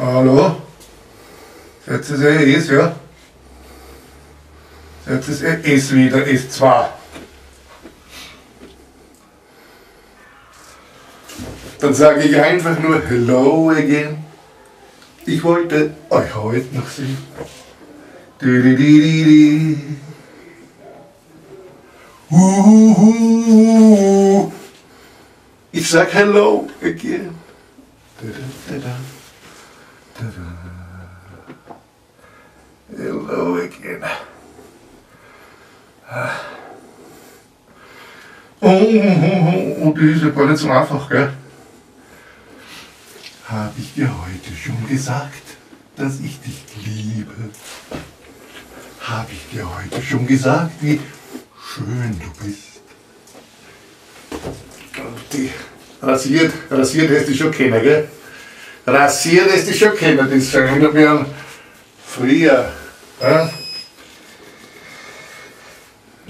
Hallo? Seid ihr eh S, ja? Seid ihr eh S wieder, S2? Dann sage ich einfach nur Hello again. Ich wollte euch heute noch sehen. Du, du, du, du, du. Uhuhu. Ich sag Hello again. Da, da, da, da. Da, da. Hello again. Oh, oh, oh, oh, das ist gar nicht so einfach, gell? Habe ich dir heute schon gesagt, dass ich dich liebe? Habe ich dir heute schon gesagt, wie schön du bist? Die rasiert, rasiert hast du schon kennen, gell? Rasiert hast du schon kennen, das erinnert mich an früher. Ja?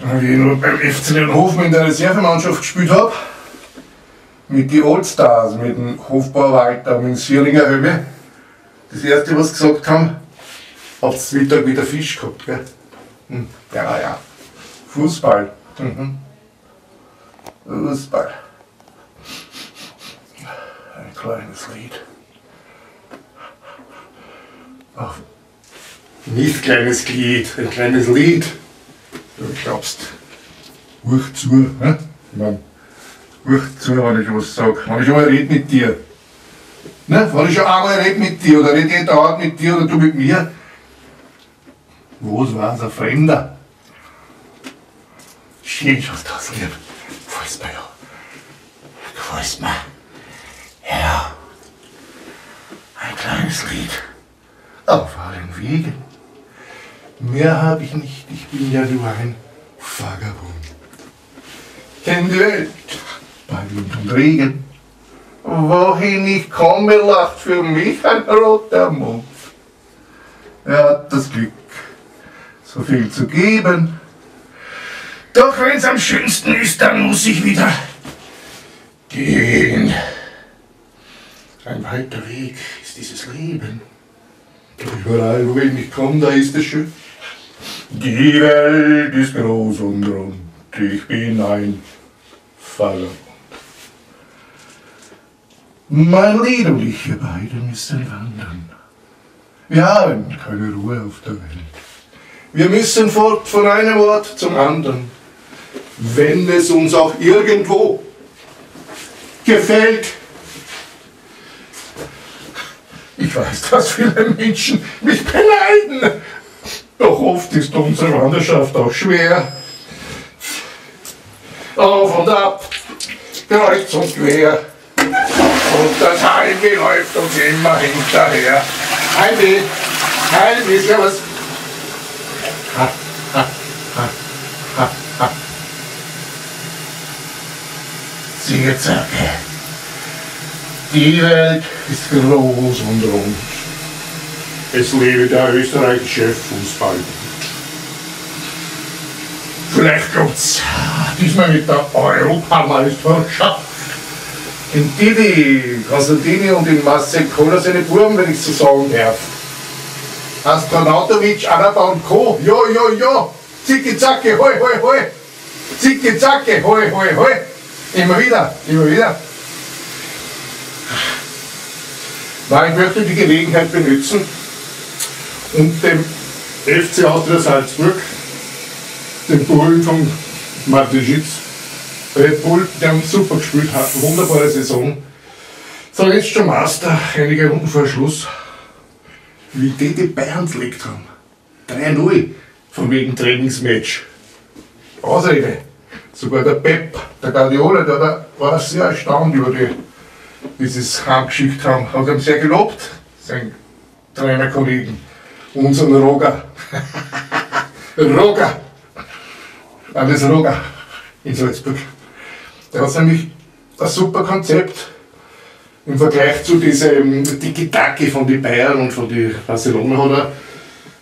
Als ich noch beim FC Hofen in der Reservemannschaft gespielt habe, mit den Oldstars, mit dem Hofbauer Walter und dem Sierlinger Höme, das erste, was sie gesagt haben, habt ihr Mittag wieder Fisch gehabt, gell? Hm. Ja, ja. Fußball. Mhm. Fußball. Ein kleines Lied. Ach, nicht kleines Glied, ein kleines Lied. Du glaubst, hoch zu, ne? Ich mein, hoch zu, wenn ich was sag. Wenn ich einmal rede mit dir. Ne? Wenn ich schon einmal rede mit dir oder rede ich dauernd mit dir oder du mit mir. Was war's, ein Fremder? Schön schaust du aus, lieb. Gefällst mir ja. Gefällst mir. Ja. Ein kleines Lied. Allen Wegen. Mehr habe ich nicht, ich bin ja nur ein Vagabund. Kenn die Welt bei Wind und Regen. Wohin ich komme, lacht für mich ein roter Mond. Er hat das Glück, so viel zu geben. Doch wenn's am schönsten ist, dann muss ich wieder gehen. Ein weiter Weg ist dieses Leben. Überall, wohin ich komme, da ist es schön. Die Welt ist groß und rund, ich bin ein Vagabund. Mein Lied und ich, wir beide müssen wandern. Wir haben keine Ruhe auf der Welt. Wir müssen fort von einem Ort zum anderen, wenn es uns auch irgendwo gefällt. Ich weiß, dass viele Menschen mich beneiden. Doch oft ist unsere Wanderschaft auch schwer. Auf und ab, kreuz und quer. Und das Heimweh läuft uns immer hinterher. Heimweh, Heimweh, servus. Ha, ha, ha, ha, ha. Siehe Zacke. Die Welt ist groß und rund. Es lebe der österreichische Fußball. Vielleicht kommt's diesmal mit der Europameisterschaft. In Didi, Konstantini und in Marcel Kohler seine Buben, wenn ich so sagen darf. Astronautovic, Anaba und Co. Jo, jo, jo. Zicke, zacke, hoi, hoi, hoi. Zicke, zacke, hoi, hoi, hoi. Immer wieder, immer wieder. Weil ich möchte die Gelegenheit benutzen, und dem FC Austria Salzburg, dem Bullen von Mateschitz, Red Bull, haben super gespielt, hatten wunderbare Saison. So, jetzt schon Master, einige Runden vor Schluss, wie die die Bayern gelegt haben. 3-0 von wegen Trainingsmatch. Ausrede. Sogar der Pep, der Guardiola, der, der war sehr erstaunt über die, wie sie es heimgeschickt haben. Hat ihm sehr gelobt, sein Trainerkollegen unseren Roger. Roger! Alles Roger in Salzburg. Der hat nämlich ein super Konzept im Vergleich zu diesem Tiki-Taki von den Bayern und von den Barcelona hat er,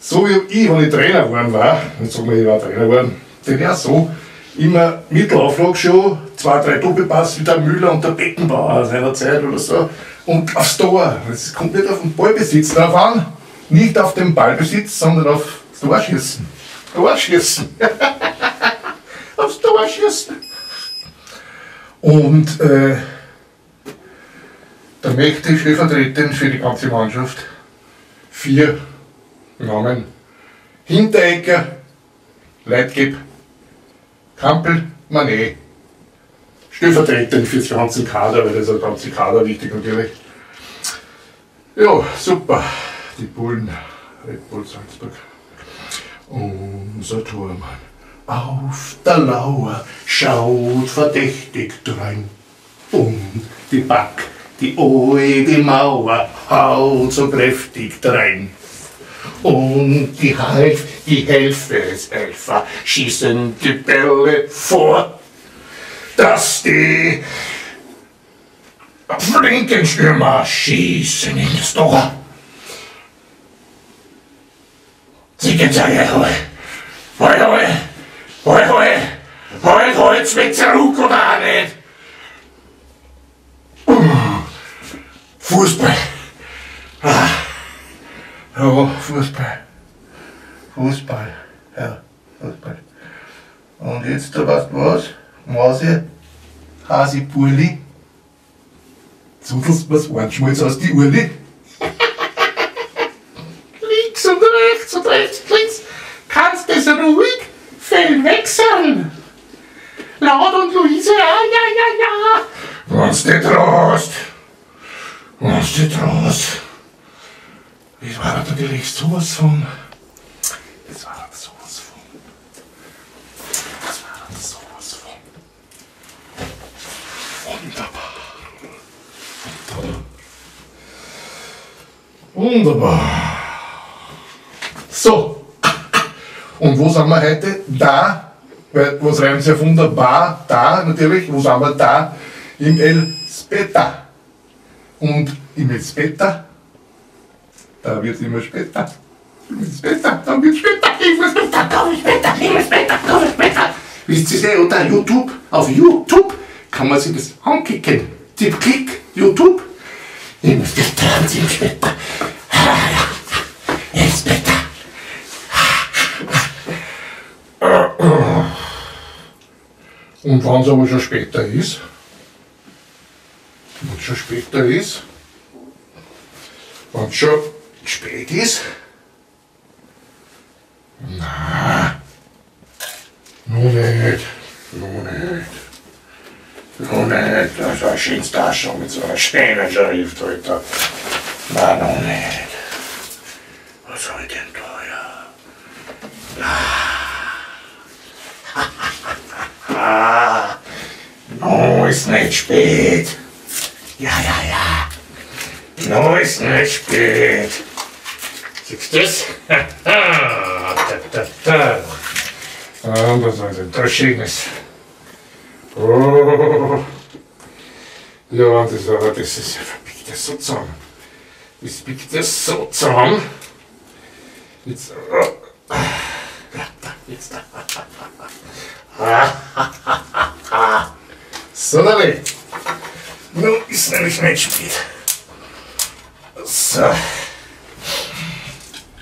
so wie ich, wenn ich Trainer geworden war, jetzt sagen wir, ich war Trainer geworden, den er so immer Mittelauflage schon, zwei, drei Doppelpass wie der Müller und der Beckenbauer seiner Zeit oder so, und aufs Tor. Es kommt nicht auf den Ballbesitz drauf an, nicht auf den Ballbesitz, sondern auf das Torschießen. Torschießen. aufs Torschießen. Und äh, da möchte ich stellvertretend für die ganze Mannschaft vier Namen. Hinterecker, Leitgeb, Kampel, Manet. Stellvertretend für den ganzen Kader, weil das ist der ganze Kader wichtig natürlich. Ja, super. Die Bullen, Red Bull Salzburg. Unser Tormann auf der Lauer schaut verdächtig drein. Und die Back, die Ohe, die Mauer haut so kräftig drein. Und die Half, die Helfershelfer schießen die Bälle vor, dass die Flinkenstürmer schießen ins Tor. Sie geht's ja hoi, hoi, hoi, hoi, hoi, hoi, hoi, mit zurück oder auch nicht? Uh, Fußball. Ah. Ja, Fußball. Fußball. Ja, Fußball. Und jetzt, da weißt du was? Mause, Hasi Burli. Zudelst mir's Wortschmalz aus die Urli. links und rechts und rechts und links. Kannst es ruhig Fell wechseln. Laut und Luise, ja, ja, ja, ja. Was du traust. Was du traust. Das war natürlich sowas von. Das war sowas von. Das war sowas von. Wunderbar. Wunderbar. So. Und wo sind wir heute? Da. Weil, was reimt sich auf wunderbar? Da, natürlich. Wo sind wir da? Im El Speta. Und im El Speta da wird immer später. Später, dann wird später, immer später, dann wird später, immer später, dann wird später. Wisst ihr unter YouTube, auf YouTube kann man sich das anklicken. Tipp, Klick, YouTube. Immer später, immer später. Und wenn es aber schon später ist, wenn es schon später ist, wenn es schon spät ist? Na, nun nicht, nun nicht, nun nicht. Das erscheint da schon mit so einer schönen Schrift, Alter. Na, nun nicht. Was soll denn da, ja? Ah, nun ist nicht spät. Ja, ja, ja. Nun ist nicht spät. Siehst du das? da, da, da. Ah, was ist denn da Schönes? Oh. Ja, das, aber das ist, biegt das so zusammen. Das biegt das so zusammen. Jetzt, oh. da, jetzt da. so, dann Nun ist nämlich nicht spät. So.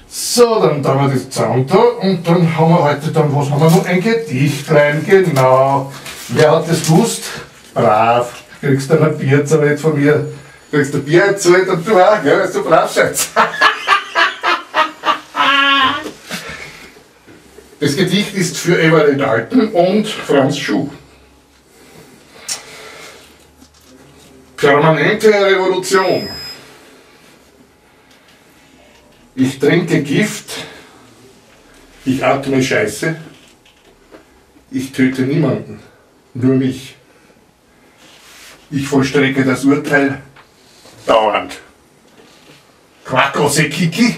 So, dann tun wir das zusammen da und dann haben wir heute dann, was haben wir noch? Ein Gedichtlein, genau. Wer hat das gewusst? Brav. Kriegst du ein Bier nicht von mir. Kriegst du ein Bier erzählt und du auch, gell, weil du brav scheißt. Das Gedicht ist für Eberle Dalton und Franz Schuh. Permanente Revolution. Ich trinke Gift, ich atme Scheiße, ich töte niemanden, nur mich. Ich vollstrecke das Urteil dauernd. Quackose Kiki.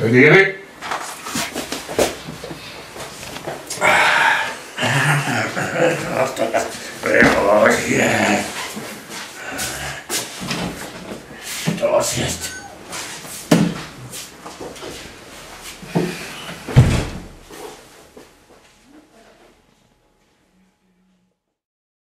Lehre Yeah.